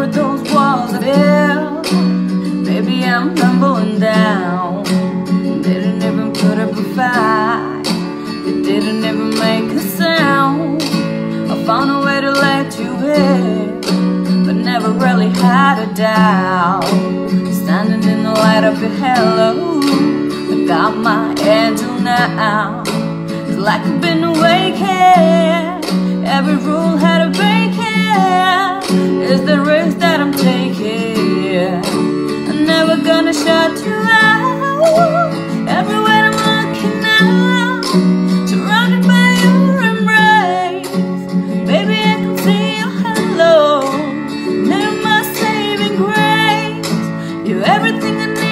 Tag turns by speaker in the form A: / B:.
A: were those walls of hell. Maybe I'm tumbling down. They Didn't even put up a fight. You didn't even make a sound. I found a way to let you in But never really had a doubt. Standing in the light of your halo I got my angel now. It's like I've been a shot to out Everywhere I'm looking now Surrounded by your embrace. Baby, I can see your hello. Now my saving grace. You're everything I need.